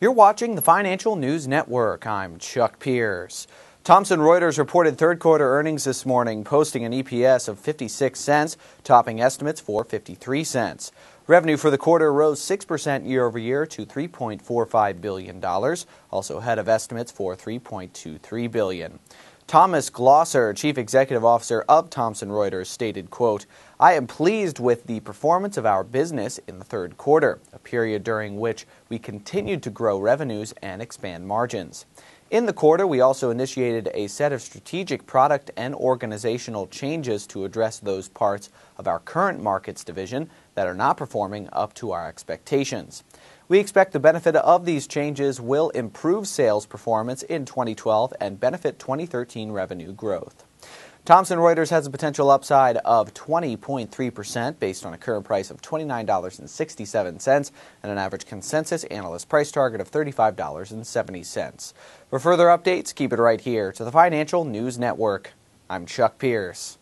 You're watching the Financial News Network. I'm Chuck Pierce. Thomson Reuters reported third quarter earnings this morning, posting an EPS of 56 cents, topping estimates for 53 cents. Revenue for the quarter rose 6% year over year to $3.45 billion, also ahead of estimates for $3.23 billion. Thomas Glocer, Chief Executive Officer of Thomson Reuters, stated, quote, I am pleased with the performance of our business in the third quarter, a period during which we continued to grow revenues and expand margins. In the quarter, we also initiated a set of strategic product and organizational changes to address those parts of our current markets division that are not performing up to our expectations. We expect the benefit of these changes will improve sales performance in 2012 and benefit 2013 revenue growth. Thomson Reuters has a potential upside of 20.3% based on a current price of $29.67 and an average consensus analyst price target of $35.70. For further updates, keep it right here to the Financial News Network. I'm Chuck Pierce.